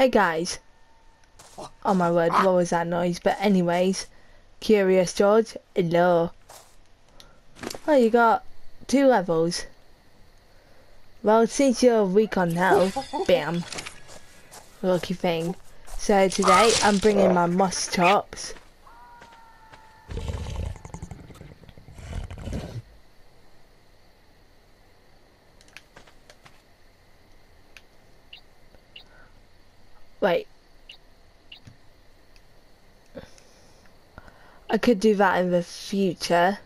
Hey guys. Oh my word, what was that noise? But anyways, Curious George, hello. Oh, you got two levels. Well, since you're weak on health, bam. Lucky thing. So today, I'm bringing my Moschops. Wait. I could do that in the future.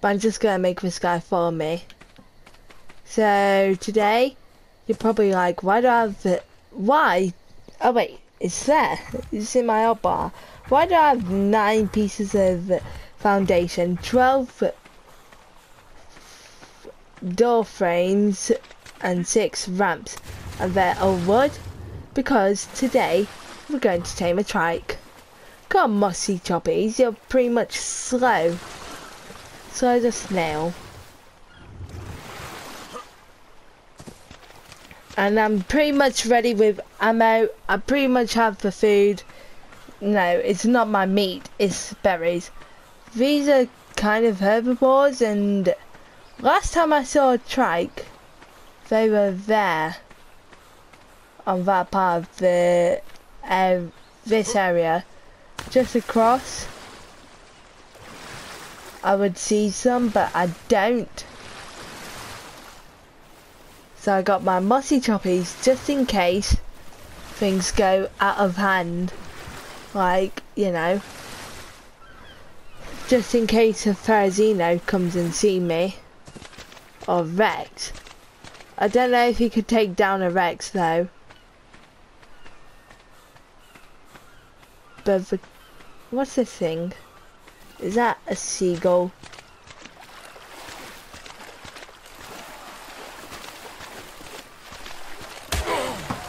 But I'm just gonna make this guy follow me. So today, you're probably like, why do I have the, why? Oh wait, it's there. It's in my bar. Why do I have nine pieces of foundation, 12 door frames, and six ramps, and they're all wood? Because today, we're going to tame a trike. Come on, mossy choppies, you're pretty much slow. Slow as a snail. And I'm pretty much ready with ammo. I pretty much have the food. No, it's not my meat, it's berries. These are kind of herbivores and last time I saw a trike, they were there on that part of the uh, this area. Just across. I would see some but I don't. So I got my mossy choppies just in case things go out of hand. Like you know. Just in case a Pharazino comes and see me. Or Rex. I don't know if he could take down a Rex though the, what's this thing? Is that a seagull?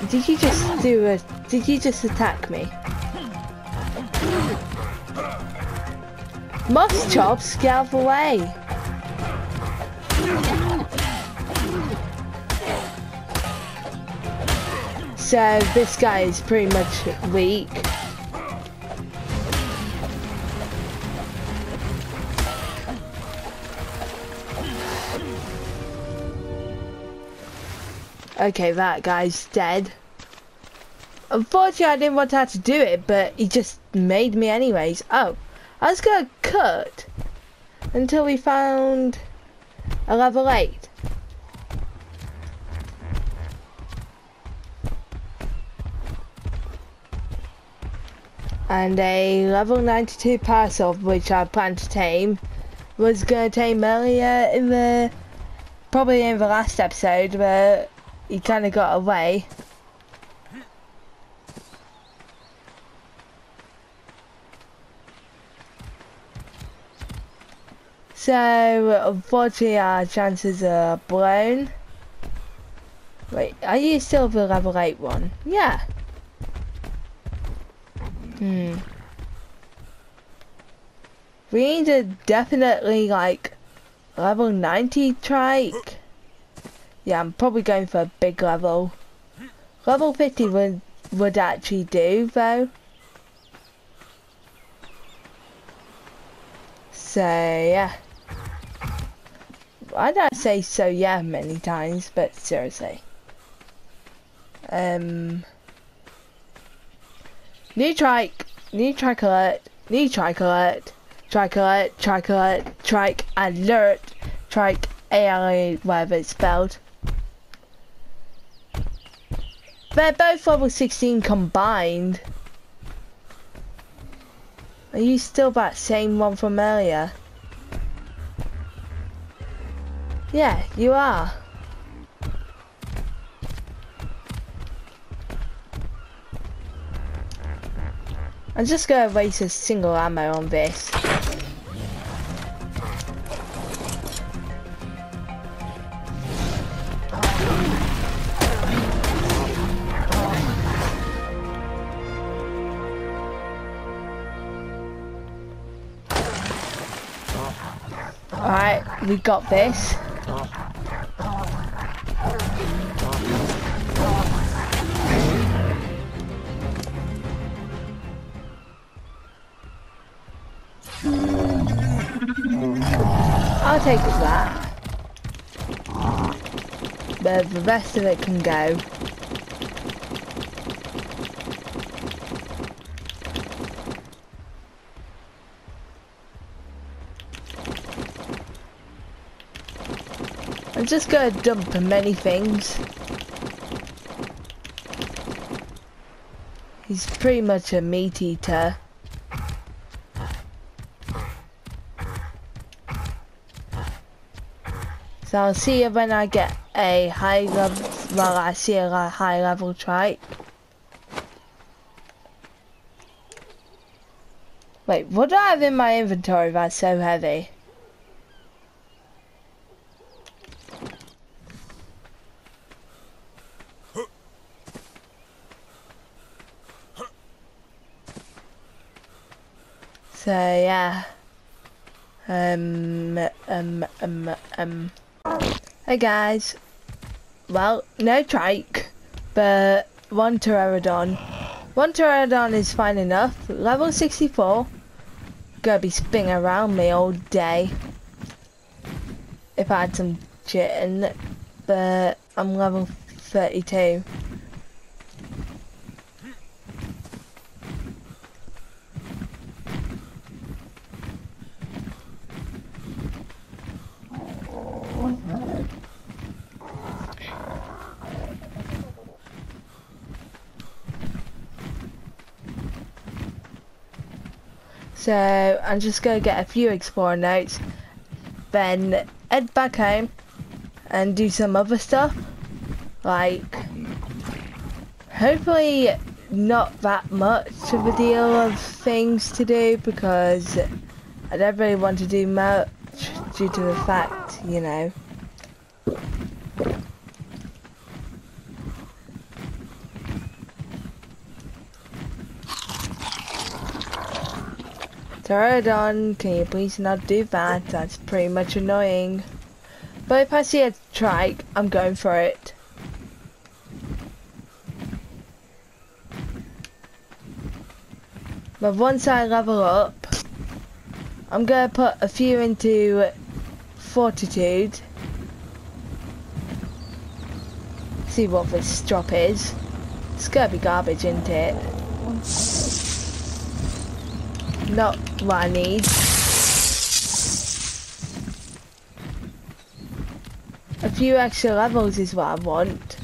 Did you just do a, did you just attack me? Moschops, get out of the way! So this guy is pretty much weak. Okay, that guy's dead. Unfortunately, I didn't want to have to do it, but he just made me anyways. Oh, I was gonna cut until we found a level 8. And a level 92 parcel, which I plan to tame, was gonna tame earlier in the, probably in the last episode, but he kind of got away. So, unfortunately our chances are blown. Wait, are you still the level 8 one? Yeah. Hmm. We need to definitely like level 90 trike. Yeah, I'm probably going for a big level. Level 50 would, would actually do, though. So, yeah. I don't say so yeah many times, but seriously. Um... New trike, new trike alert, new trike alert, trike alert, trike alert, trike alert, trike A-L-A, whatever it's spelled. They're both level 16 combined. Are you still that same one from earlier? Yeah, you are. I'm just gonna waste a single ammo on this. Alright, we got this. I'll take that. But the rest of it can go. Just gonna dump many things. He's pretty much a meat eater. So I'll see you when I get a high level, well I see a high level trike. Wait, what do I have in my inventory that's so heavy? So yeah. Um um um um Hey guys. Well, no trike, but one pterodon. One pterodon is fine enough. Level 64. Gonna be spinning around me all day. If I had some chitin, but I'm level 32. So I'm just gonna get a few explorer notes, then head back home and do some other stuff. Like, hopefully not that much of a deal of things to do because I don't really want to do much due to the fact, you know, Pterodon, can you please not do that? That's pretty much annoying. But if I see a trike, I'm going for it. But once I level up, I'm gonna put a few into fortitude. See what this drop is. It's gonna be garbage, isn't it? Not what I need. A few extra levels is what I want.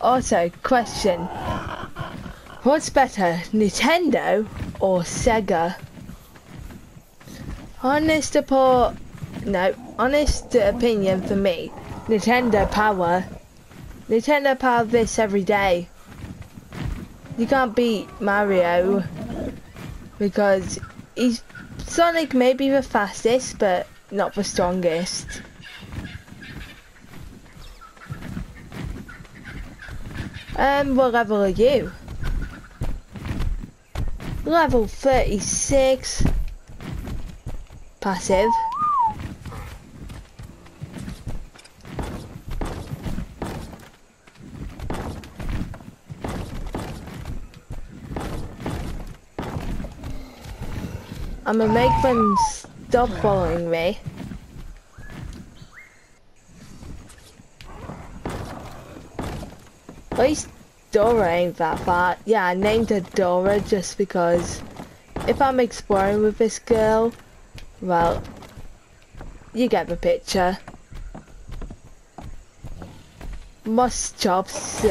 Also, question. What's better, Nintendo or Sega? Honest report, no, honest opinion for me, Nintendo Power Nintendo power this every day. You can't beat Mario because he's Sonic may be the fastest, but not the strongest. Um, what level are you? Level 36. Passive. I'm gonna make them stop following me. At least Dora ain't that far. Yeah, I named her Dora just because if I'm exploring with this girl, well, you get the picture. Moschops.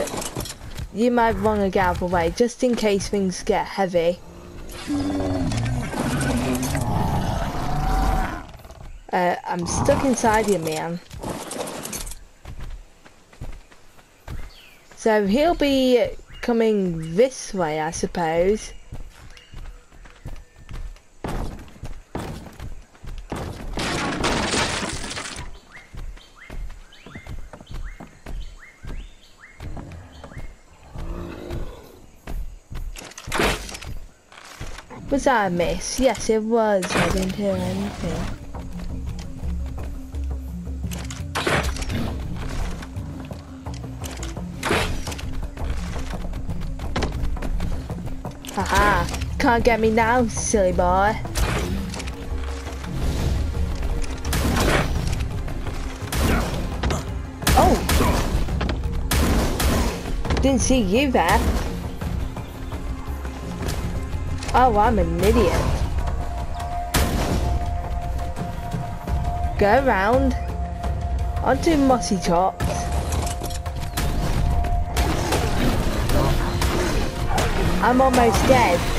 You might want to get out of the way just in case things get heavy. Uh, I'm stuck inside you, man. So he'll be coming this way, I suppose. Was that a miss? Yes, it was. I didn't hear anything. Can't get me now, silly boy. Oh! Didn't see you there. Oh, I'm an idiot. Go around onto mossy tops. I'm almost dead.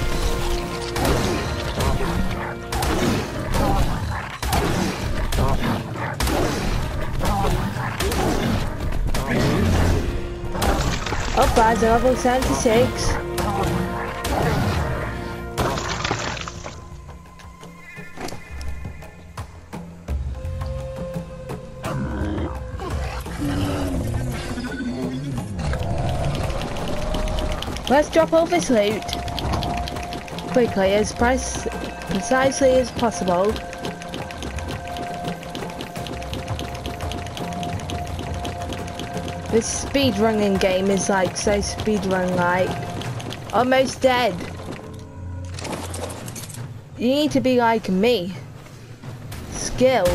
Oh, guys, level 76. Let's drop all this loot quickly as precisely as possible. This speed running game is like so speed run like almost dead. You need to be like me. Skill.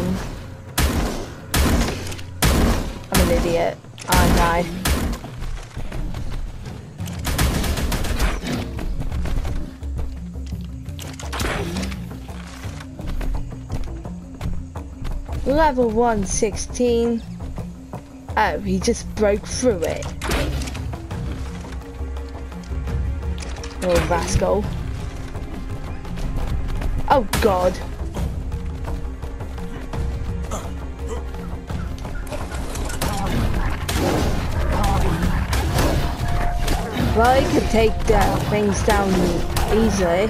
I'm an idiot, aren't? Level 116. Oh, he just broke through it. Little rascal. Oh god. Well, he could take uh, things down easily.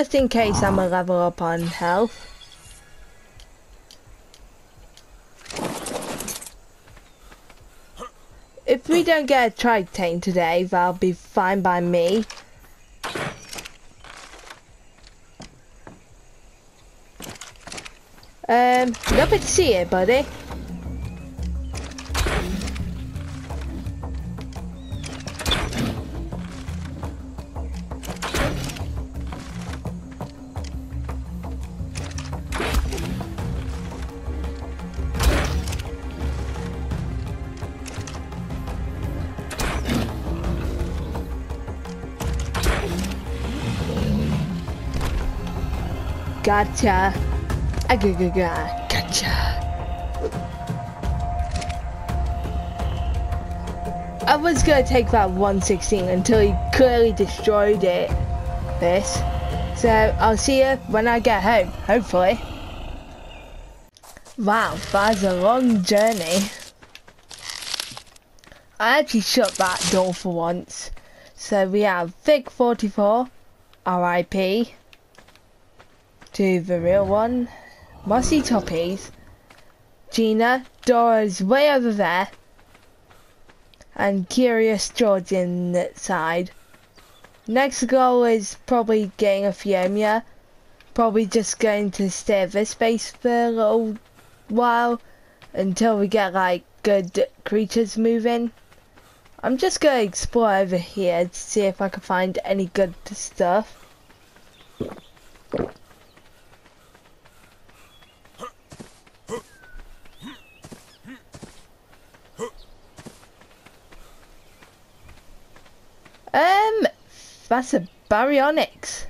Just in case I'm a level up on health. If we don't get a Tritane today, that'll be fine by me. Um, lovely to see you, buddy. Gotcha. Agaga. Uh, gotcha. I was gonna take that 116 until he clearly destroyed it. This. So I'll see you when I get home, hopefully. Wow, that's a long journey. I actually shut that door for once. So we have Vic 44, RIP to the real one. Mossy Toppies. Gina, Dora's way over there. And Curious George in that side. Next goal is probably getting a Phiomia. Probably just going to stay at this base for a little while until we get like good creatures moving. I'm just gonna explore over here to see if I can find any good stuff. Um, that's a baryonyx.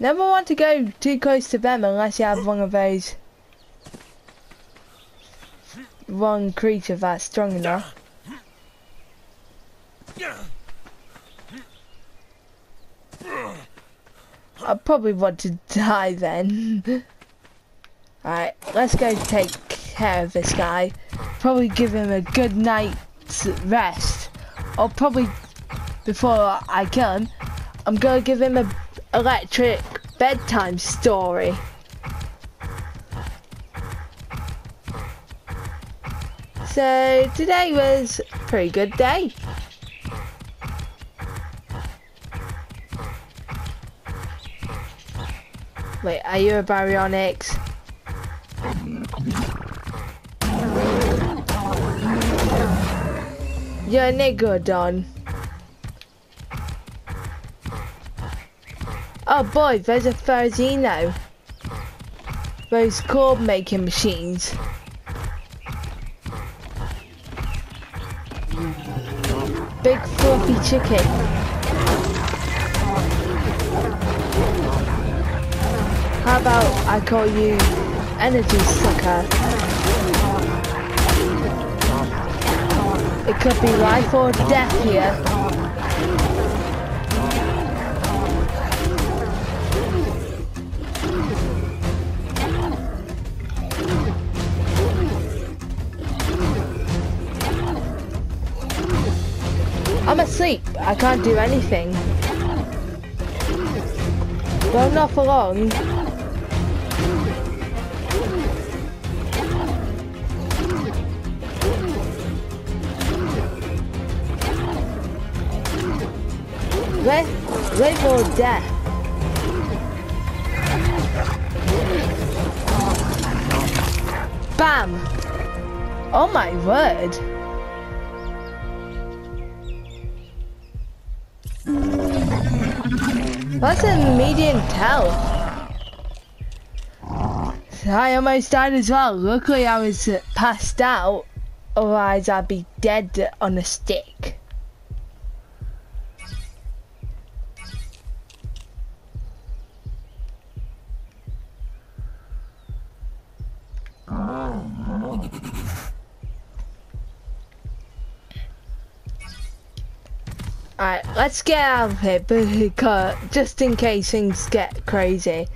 Never want to go too close to them unless you have one of those one creature that's strong enough. I probably want to die then. Alright, let's go take care of this guy. Probably give him a good night's rest or probably before I him, I'm gonna give him a electric bedtime story. So today was a pretty good day. Wait, are you a baryonyx? You're an Iguanodon. Oh boy, there's a Ferrazino. Those cord making machines. Big fluffy chicken. How about I call you energy sucker? It could be life or death here. I'm asleep. I can't do anything. Well, not for long. Live, live or death. Bam! Oh my word. What's a median tell. I almost died as well. Luckily I was passed out, otherwise I'd be dead on a stick. Alright, let's get out of here because just in case things get crazy.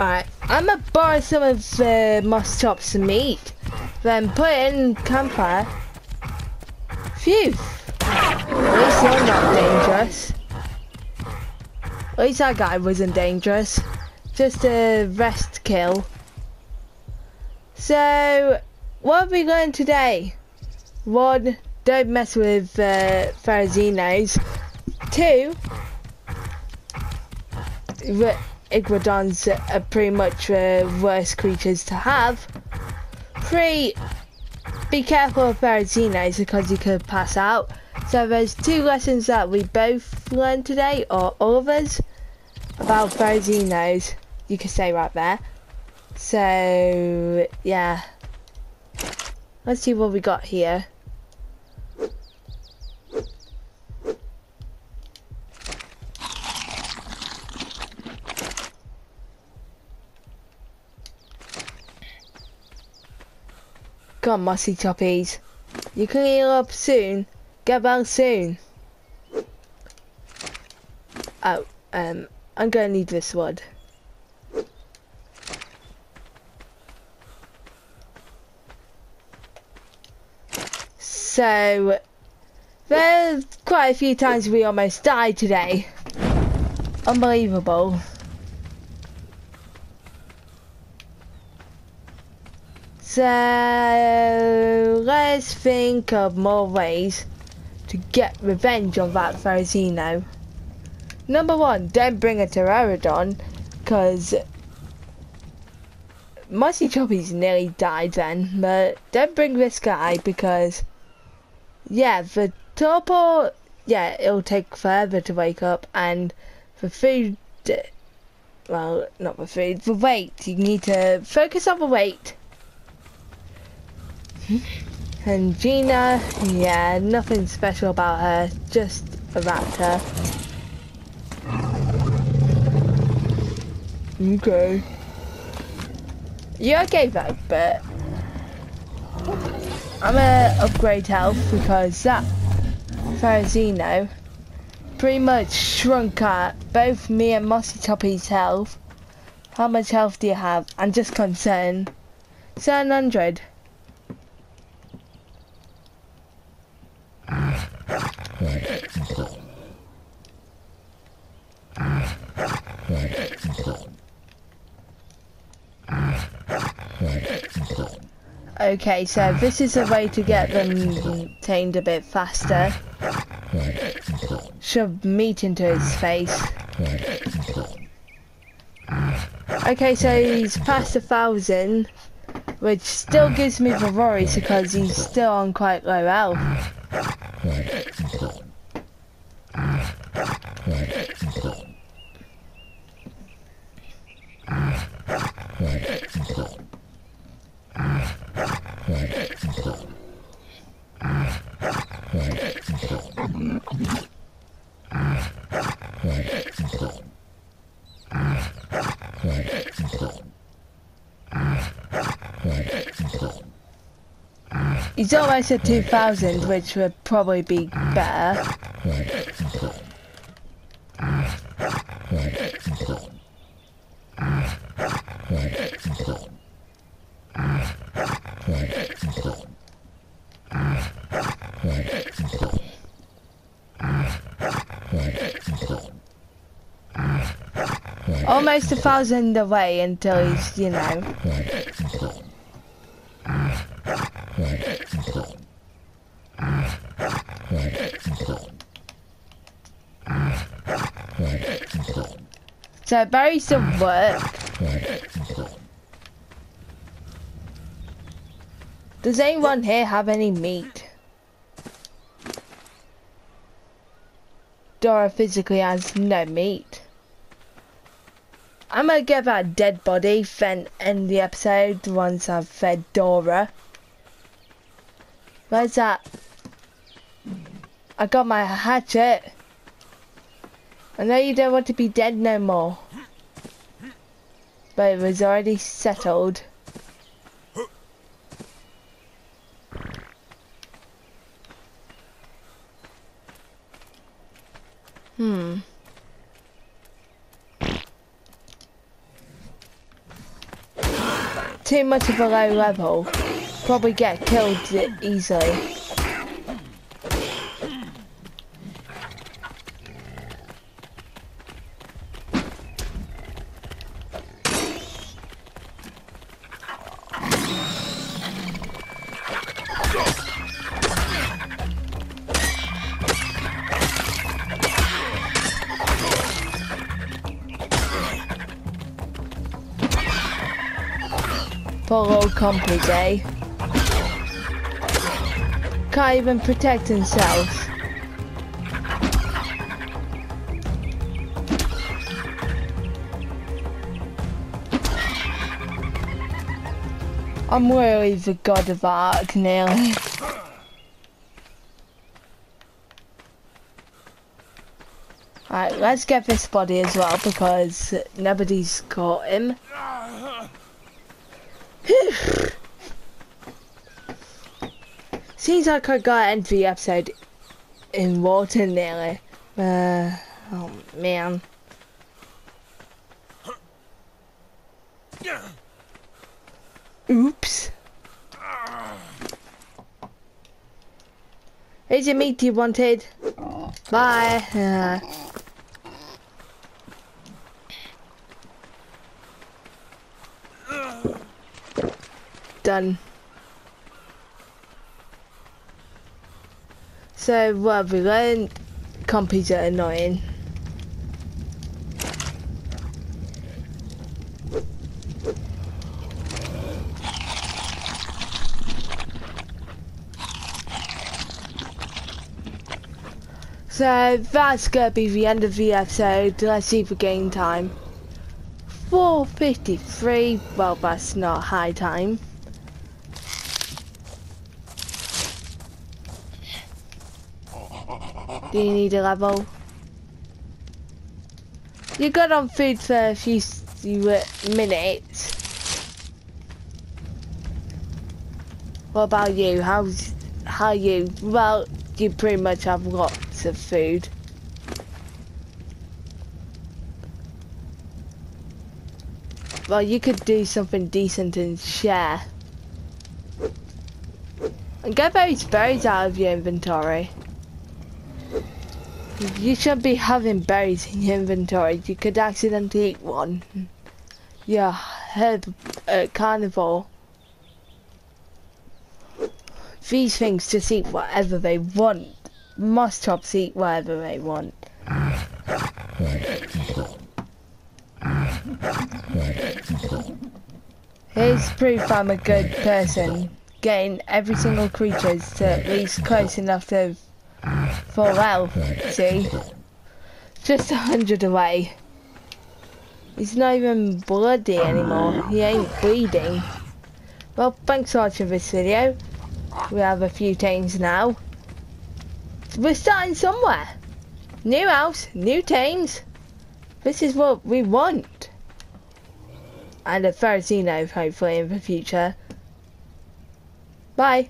Alright, I'm gonna borrow some of the moss chops and meat, then put it in campfire. Phew! At least you're not dangerous. At least that guy wasn't dangerous. Just a rest kill. So, what are we going today? One, don't mess with uh, Pharazinos. Two, Iguanodons are pretty much uh, worst creatures to have. Three, be careful of Pharazinos because you could pass out. So there's two lessons that we both learned today, or all of us, about Pharazinos. You could say right there. So, yeah. Let's see what we got here. Come on, Mossy Choppies. You can heal up soon. Get back soon. Oh, um, I'm gonna need this wood. So, there's quite a few times we almost died today. Unbelievable. So, let's think of more ways to get revenge on that Pharisino. Number one, don't bring a Pteranodon, because Mossy Choppies nearly died then, but don't bring this guy because yeah, the torpor, yeah, it'll take forever to wake up, and for food, well, not for food, for weight, you need to focus on the weight. And Gina, yeah, nothing special about her, just a raptor. Okay. You're okay though, but I'm gonna upgrade health because that Ferrazino pretty much shrunk at both me and Mossy Toppy's health. How much health do you have? I'm just concerned. 700. Okay, so this is a way to get them tamed a bit faster. shove meat into his face. Okay, so he's past a thousand, which still gives me the worries because he's still on quite low health. He's at 2000, which would probably be better. Almost a thousand away until he's, you know. So Barry still work. Does anyone here have any meat? Dora physically has no meat. I'm gonna get that dead body, then end the episode once I've fed Dora. Where's that? I got my hatchet. I know you don't want to be dead no more. But it was already settled. Hmm. Too much of a low level. Probably get killed easily. Poor old Compy Day. Eh? Can't even protect himself. I'm really the god of Ark, now. Alright, let's get this body as well because nobody's caught him. Seems like I got to end the episode in water nearly. Uh, oh man. Oops. Is your meat you wanted. Bye. Uh, done. So what we learned? Compies are annoying. So that's gonna be the end of the episode. Let's see the game time. 4.53, well that's not high time. Do you need a level? You got on food for a few, uh, minutes. What about you? How's how you? Well, you pretty much have lots of food. Well, you could do something decent and share. And get those berries out of your inventory. You should be having berries in your inventory. You could accidentally eat one. Yeah, herb uh, carnivore. These things just eat whatever they want. Moschops eat whatever they want. Here's proof I'm a good person. Getting every single creature to at least close enough to full health, see? Just a hundred away. He's not even bloody anymore. He ain't bleeding. Well, thanks for watching this video. We have a few tames now. We're starting somewhere. New house, new tames. This is what we want. And a Pharisino, hopefully, in the future. Bye.